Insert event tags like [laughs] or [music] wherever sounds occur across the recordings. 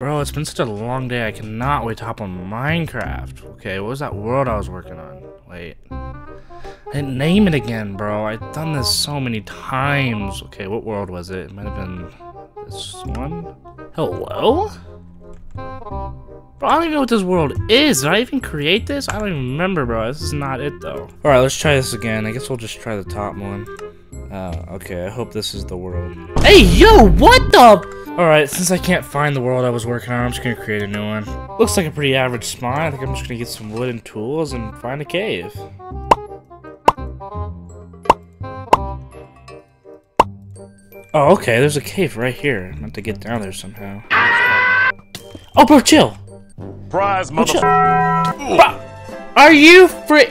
Bro, it's been such a long day. I cannot wait to hop on Minecraft. Okay, what was that world I was working on? Wait. I didn't name it again, bro. I've done this so many times. Okay, what world was it? It might have been this one. Hello? Bro, I don't even know what this world is. Did I even create this? I don't even remember, bro. This is not it, though. Alright, let's try this again. I guess we'll just try the top one. Oh, okay. I hope this is the world. Hey, yo, what the? Alright, since I can't find the world I was working on, I'm just gonna create a new one. Looks like a pretty average spot. I think I'm just gonna get some wood and tools and find a cave. Oh, okay, there's a cave right here. I meant to get down there somehow. Oh, bro, chill! Prize, Bro, oh, chill. motherfucker. Bro, are you free?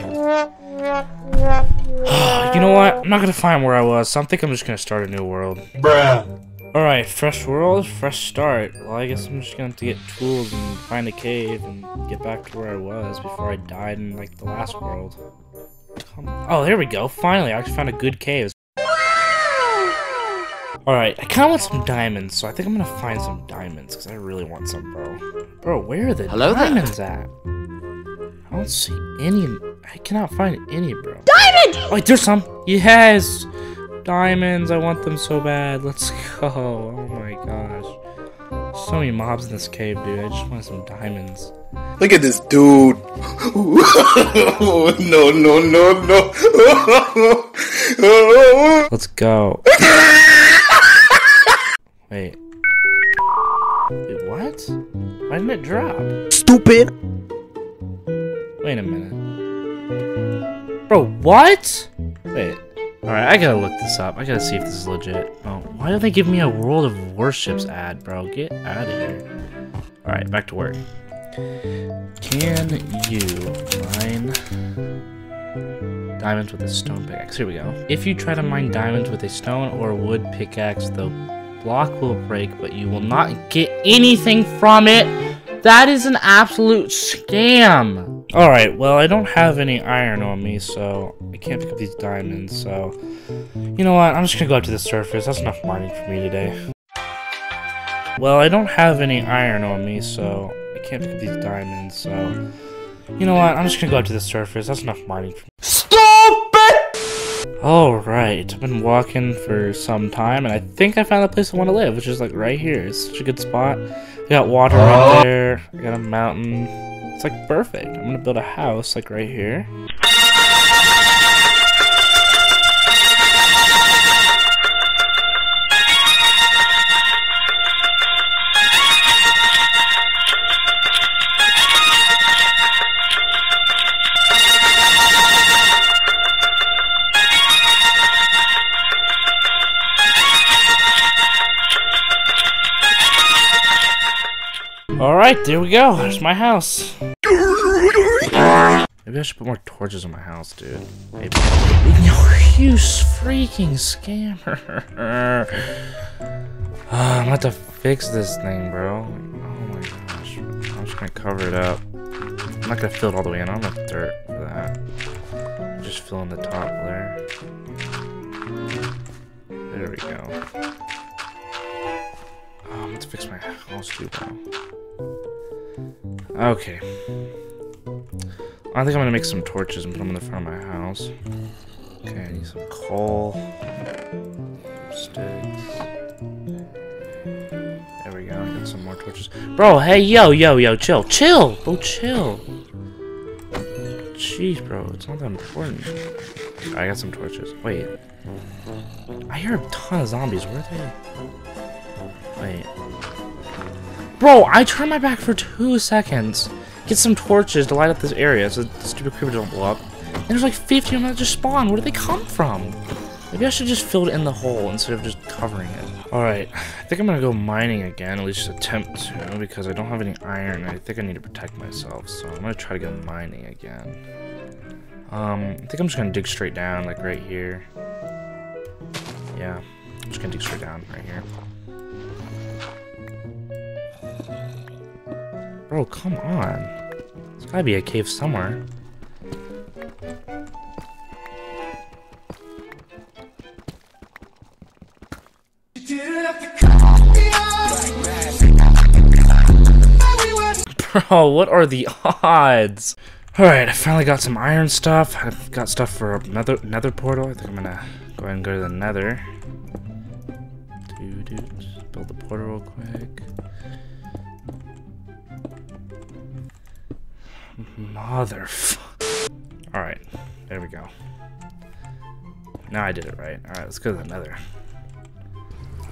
[sighs] you know what? I'm not gonna find where I was, so I think I'm just gonna start a new world. Bruh. Alright, fresh world, fresh start. Well, I guess I'm just gonna have to get tools and find a cave and get back to where I was before I died in, like, the last world. Come. Oh, there we go. Finally, I actually found a good cave. Alright, I kinda want some diamonds, so I think I'm gonna find some diamonds, because I really want some, bro. Bro, where are the Hello there. diamonds at? I don't see any. I cannot find any, bro. Diamond! Wait, there's some. Yes! Diamonds, I want them so bad. Let's [laughs] go. Oh my gosh. So many mobs in this cave, dude. I just want some diamonds. Look at this dude. [laughs] no, no, no, no. [laughs] Let's go. Wait. Wait, what? Why didn't it drop? Stupid. Wait a minute. Bro, what? Wait. Alright, I gotta look this up. I gotta see if this is legit. Oh, why do they give me a World of Warships ad, bro? Get out of here. Alright, back to work. Can you mine diamonds with a stone pickaxe? Here we go. If you try to mine diamonds with a stone or wood pickaxe, the block will break, but you will not get anything from it. That is an absolute scam. Alright, well, I don't have any iron on me, so I can't pick up these diamonds, so... You know what, I'm just gonna go up to the surface. That's enough mining for me today. Well, I don't have any iron on me, so I can't pick up these diamonds, so... You know what, I'm just gonna go up to the surface. That's enough mining for me. Stupid. Alright, I've been walking for some time, and I think I found the place I want to live, which is like right here. It's such a good spot. I got water right there. I got a mountain. It's like perfect. I'm gonna build a house like right here. Alright, there we go. There's my house. Maybe I should put more torches on my house, dude. Maybe. No, [laughs] you freaking scammer. [sighs] Ah, I'm about to fix this thing, bro. Oh my gosh. I'm just gonna cover it up. I'm not gonna fill it all the way in. I don't have dirt for that. Just fill in the top there. There we go. Oh, let's fix my house bro. Okay. I think I'm gonna make some torches and put them in the front of my house. Okay, I need some coal. Sticks. There we go, I got some more torches. Bro, hey, yo, yo, yo, chill, chill! Bro, chill! Jeez, bro, it's not that important. I got some torches. Wait. I hear a ton of zombies. Where are they? Wait. Bro, I turned my back for two seconds. Get some torches to light up this area so the stupid creeper don't blow up. And there's like 50 of them that just spawn. Where do they come from? Maybe I should just fill it in the hole instead of just covering it. Alright, I think I'm gonna go mining again, at least attempt to, because I don't have any iron. I think I need to protect myself, so I'm gonna try to go mining again. Um, I think I'm just gonna dig straight down, like right here. Yeah, I'm just gonna dig straight down right here. Bro, come on. There's gotta be a cave somewhere. [laughs] Bro, what are the odds? Alright, I finally got some iron stuff. I've got stuff for another nether portal. I think I'm gonna go ahead and go to the nether. Dude, build the portal real quick. Mother. Alright, there we go. Now I did it right. Alright, let's go to the nether.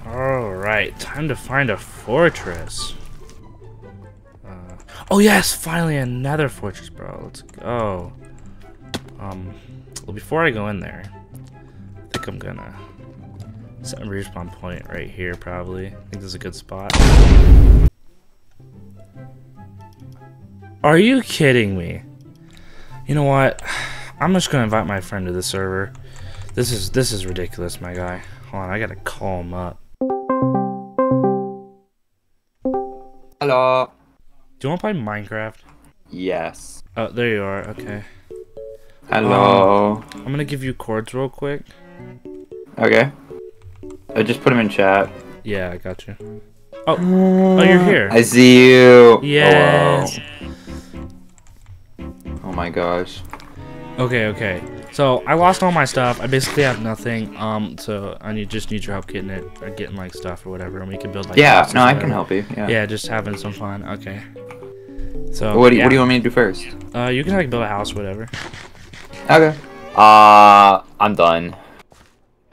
Alright, time to find a fortress. Uh, oh yes, finally another fortress, bro. Let's go. Um, well, before I go in there, I think I'm gonna set a respawn point right here, probably. I think this is a good spot. Are you kidding me? You know what? I'm just gonna invite my friend to the server. This is this is ridiculous, my guy. Hold on, I gotta call him up. Hello. Do you want to play Minecraft? Yes. Oh, there you are. Okay. Hello. Um, I'm gonna give you chords real quick. okay. I just put them in chat. Yeah, I got you. Oh, oh, you're here. I see you. Oh, yes. Hello. Oh my gosh. Okay, okay. So I lost all my stuff. I basically have nothing. Um, so I need just need your help getting it or getting like stuff or whatever, and we can build like. Yeah. No, I can help you. Yeah. Yeah, just having some fun. Okay. So What do you, yeah. What do you want me to do first? Uh, you can like build a house, whatever. Okay. Uh, I'm done.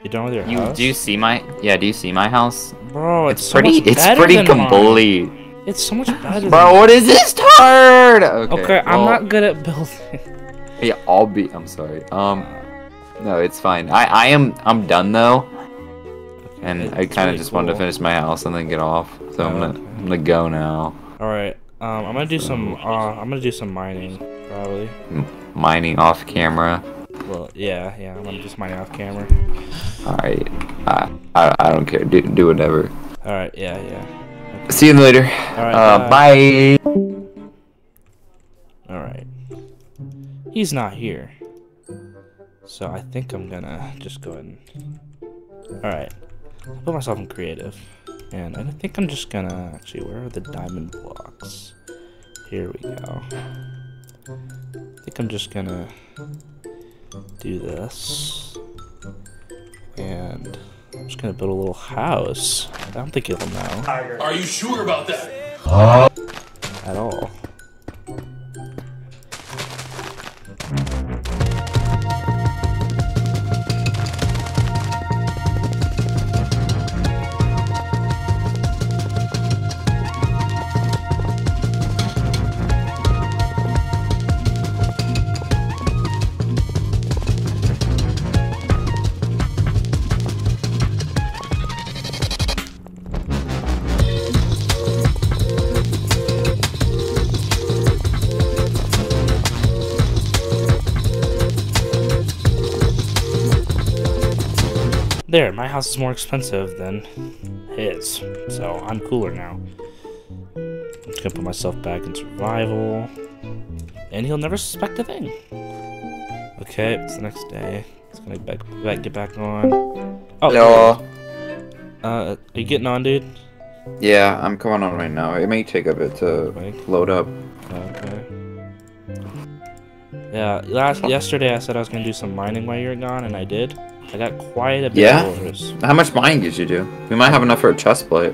You done with your You house? do you see my? Yeah. Do you see my house? Bro, it's, It's so pretty. It's pretty than mine. It's so much better. Bro, what is this turd? Okay. Okay, I'm not good at building. Yeah, I'll be. I'm sorry. Um, no, it's fine. I I am. I'm done though. And It's I kind of just wanted to finish my house and then get off. So I'm Oh, gonna okay. I'm gonna go now. All right. Um, I'm gonna do some. Uh, I'm gonna do some mining, probably. Mining off camera. Well, yeah, yeah. I'm gonna some mining off camera. All right. I I, I don't care. Do do whatever. All right. Yeah, yeah. See you later. All right. uh, bye. All right. He's not here. So I think I'm gonna just go ahead and. All right. Put myself in creative, and I think I'm just gonna actually. Where are the diamond blocks? Here we go. I think I'm just gonna do this, and I'm just gonna build a little house. I don't think he'll know Are you sure about that? at all. My house is more expensive than his, so I'm cooler now. I'm just gonna put myself back in survival, and he'll never suspect a thing. Okay, it's the next day. It's gonna back, back, get back on. Oh, Hello. Uh, are you getting on, dude? Yeah, I'm coming on right now. It may take a bit to Like, load up. okay. Yeah, last yesterday I said I was gonna do some mining while you were gone, and I did. I got quite a bit Yeah? of ores. How much mining did you do? We might have enough for a chest plate.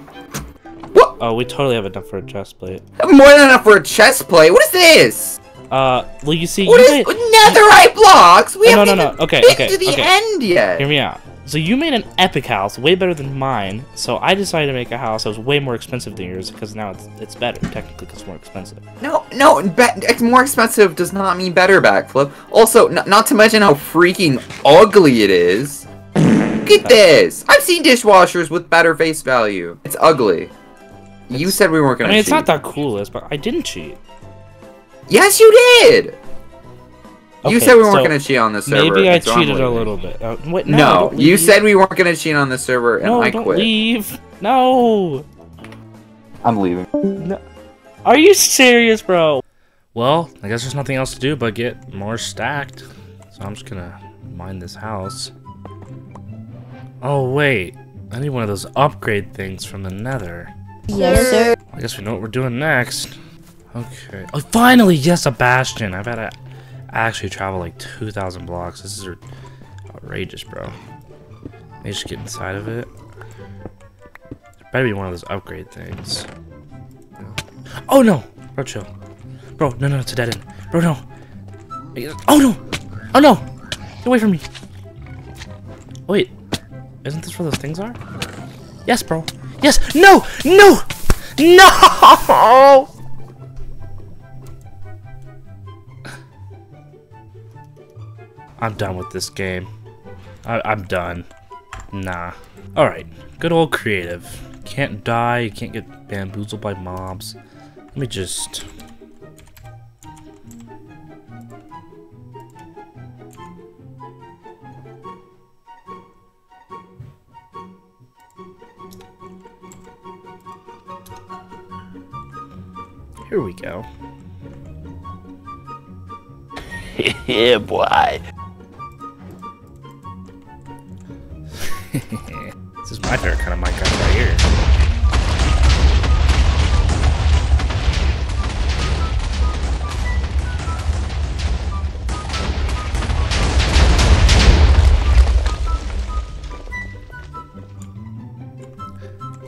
What? Oh, we totally have enough for a chest plate. More than enough for a chest plate. What is this? Uh, well, you see, What you is netherite blocks? We Oh, no, haven't no, even no. Okay, been okay, to the okay. end yet. Hear me out. So you made an epic house, way better than mine. So I decided to make a house that was way more expensive than yours because now it's it's better technically because it's more expensive. No, no, it's more expensive does not mean better backflip. Also, not to mention how freaking ugly it is. Look at this! I've seen dishwashers with better face value. It's ugly. you said we weren't gonna mean, it's not that coolest, but I didn't cheat. Yes, you did! You Okay, said we weren't so gonna cheat on the server. Maybe I so cheated a little bit. Uh, wait, no, No, you said we weren't gonna cheat on the server, and no. I don't quit. leave. No. I'm leaving. No. Are you serious, bro? Well, I guess there's nothing else to do but get more stacked. So I'm just gonna mine this house. Oh wait, I need one of those upgrade things from the Nether. Yes, sir. I guess we know what we're doing next. Okay. Oh, finally, yes, a bastion. I've had to actually travel like 2,000 blocks. This is outrageous, bro. Let me just get inside of it. There better be one of those upgrade things. Oh no! Bro, chill. Bro, no, no, it's a dead end. Bro, no. Oh no! Oh no! Get away from me! Wait, isn't this where those things are? Yes, bro. Yes! No! No! [laughs] No! I'm done with this game. I I'm done. Nah. Alright. Good old creative. Can't die, you can't get bamboozled by mobs. Let me just... Here we go. [laughs] yeah, boy. This is my favorite kind of Minecraft right here.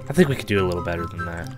I think we could do a little better than that.